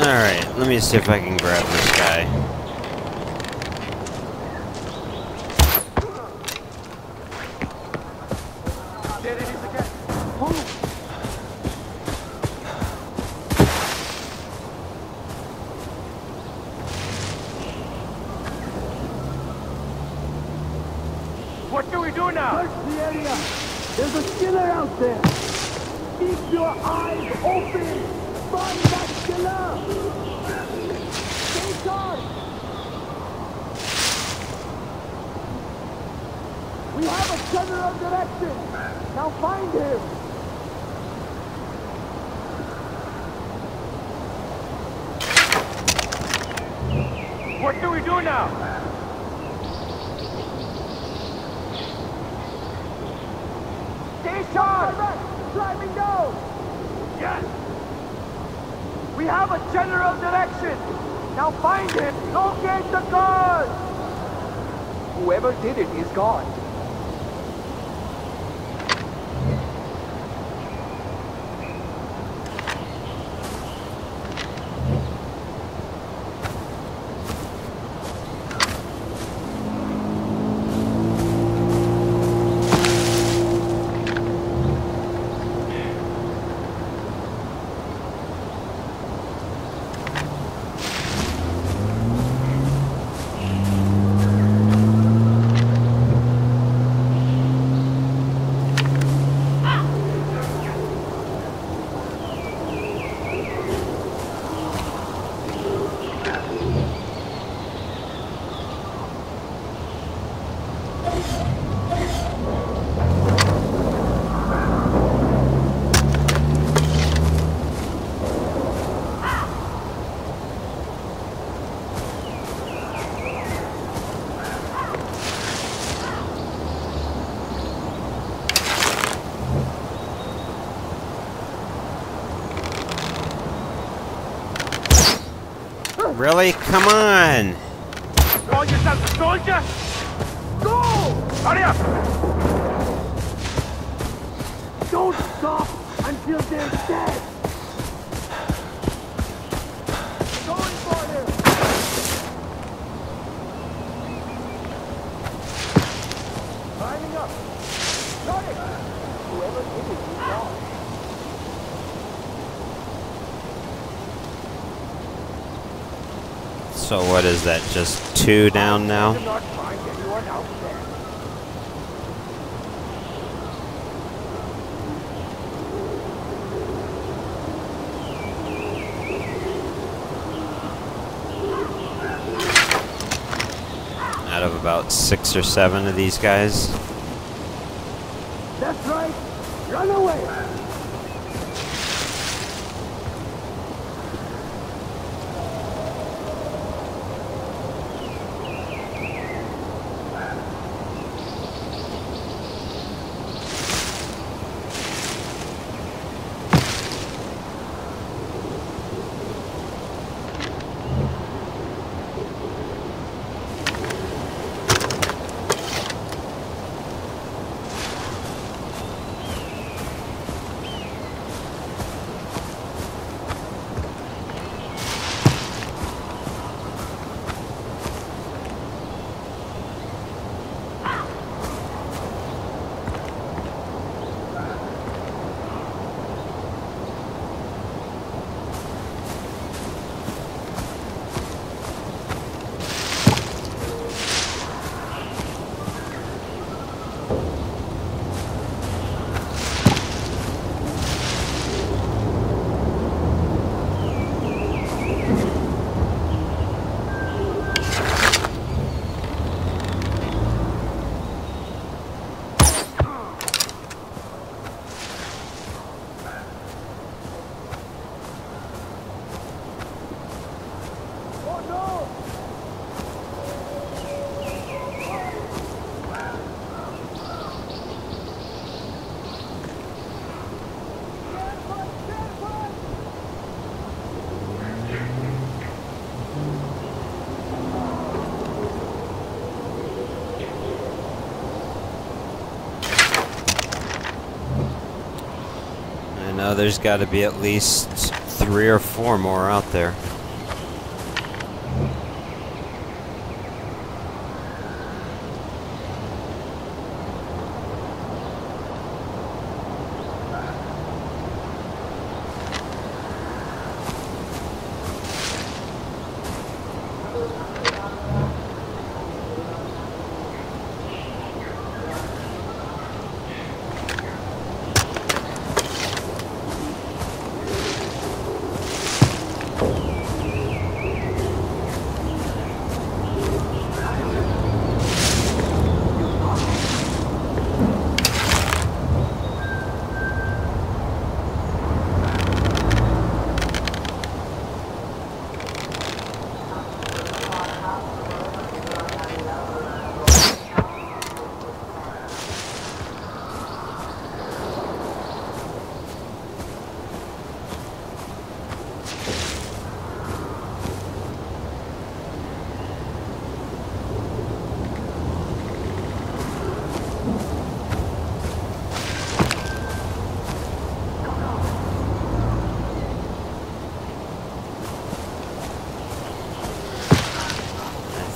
Alright, let me see if I can grab this guy. We do now? Search the area. There's a killer out there. Keep your eyes open. Find that killer. Stay sharp. We have a general direction. Now find him. What do we do now? Stay sharp. Driving down. Yes. We have a general direction. Now find him. Locate the guard. Whoever did it is gone. Really? Come on! Call yourself soldier? Go! Hurry up! Don't stop until they're dead. Going for him. Climbing up. Got it. Whoever did it So what is that, just two down now? Out of about six or seven of these guys. That's right. Run away. Know there's got to be at least three or four more out there.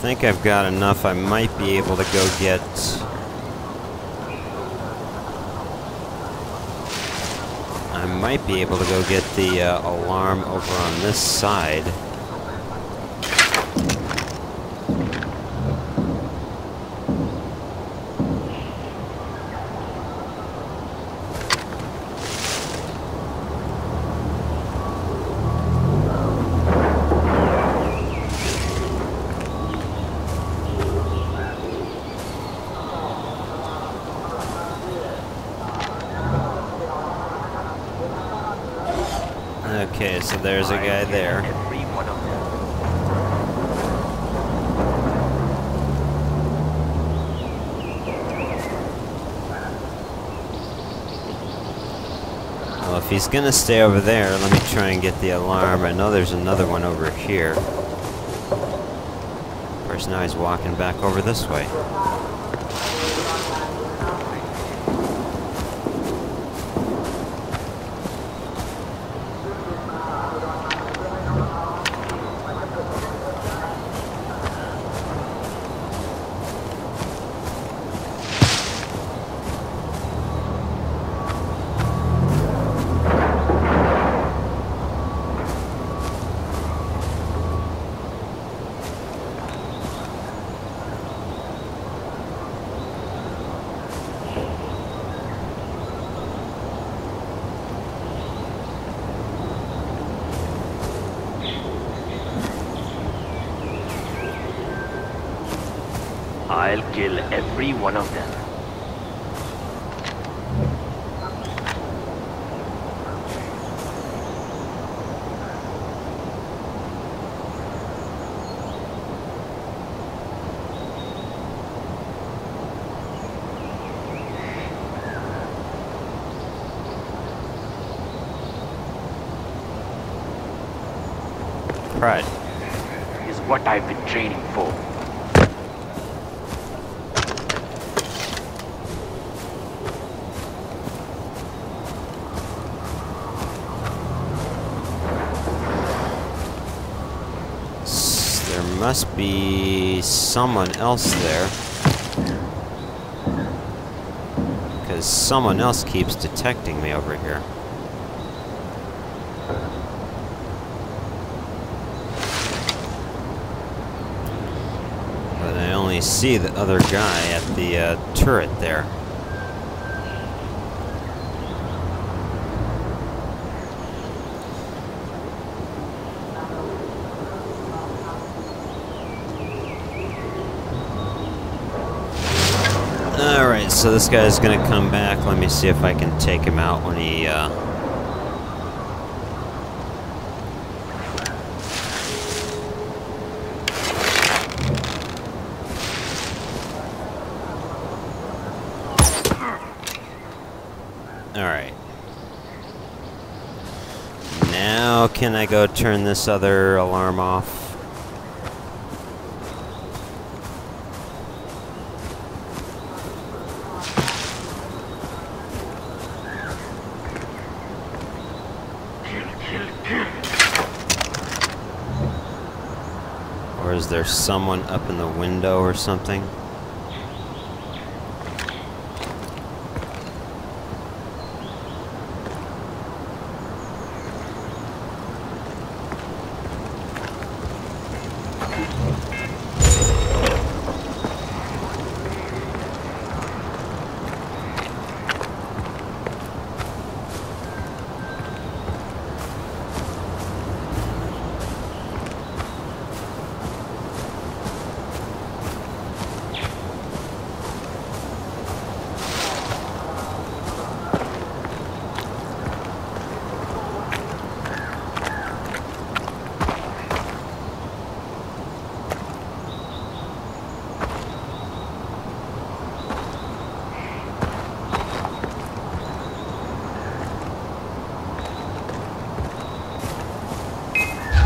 Think I've got enough. I might be able to go get... I might be able to go get the uh, alarm over on this side. So there's a guy there. Well, if he's gonna stay over there, let me try and get the alarm. I know there's another one over here. Of course, now he's walking back over this way. Kill every one of them. Pride. Is what I've been training for. S- There must be someone else there. Because someone else keeps detecting me over here. But I only see the other guy at the uh, turret there. Alright, so this guy's gonna come back. Let me see if I can take him out when he, uh... Alright. Now can I go turn this other alarm off? Is there someone up in the window or something?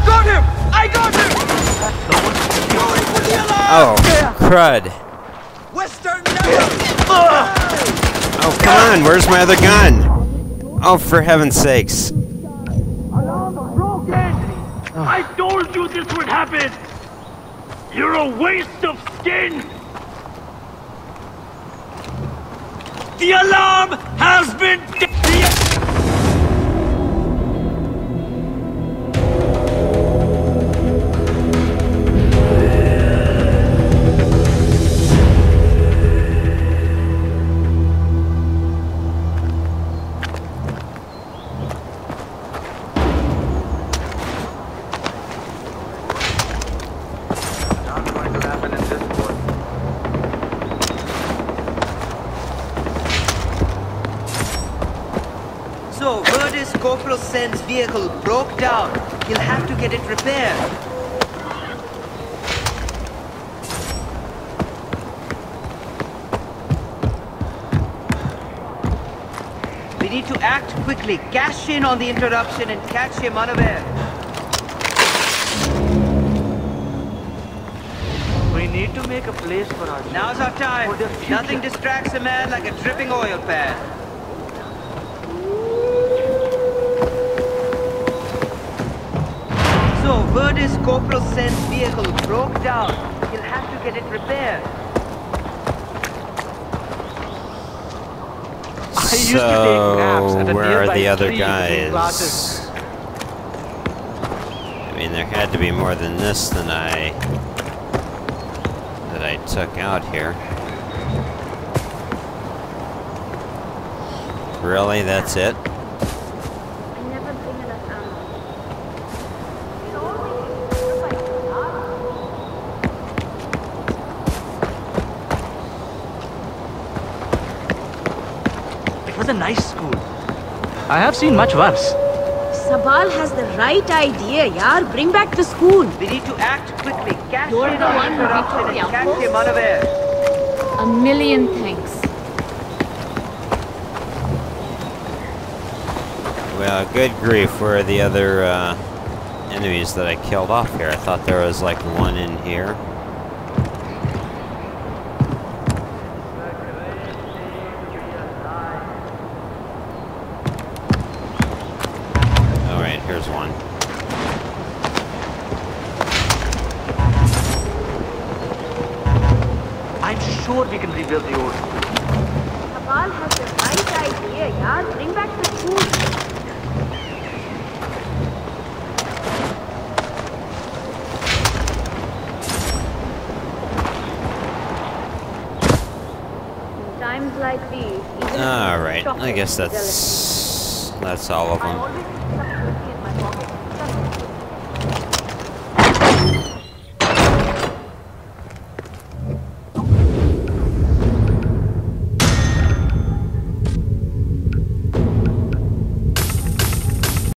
Got him! I got him! Oh, crud. Western! Oh, come on, where's my other gun? Oh, for heaven's sakes. I told you this would happen! You're a waste of skin! The alarm has been... Corporal Sen's vehicle broke down. He'll have to get it repaired. We need to act quickly, cash in on the interruption and catch him unaware. We need to make a place for ourselves. Now's our time. For the future. Nothing distracts a man like a dripping oil pan. Is Corporal Sen's vehicle broke down. He'll have to get it repaired. I used to take naps at So, where are the other tree between classes. guys? I mean, there had to be more than this than I that I took out here. Really, that's it? I never bring enough ammo. It was a nice school. I have seen much worse. Sabal has the right idea, yaar. Bring back the school. We need to act quickly, cash You're in the one who interruption did the and catch him unaware. A million thanks. Well, good grief, where are the other uh, enemies that I killed off here? I thought there was like one in here. Alright, here's one. I'm sure we can rebuild the old school. Sabal has the right idea, yaar. Bring back the school. In times like these, even if Alright, I guess that's that's all of them.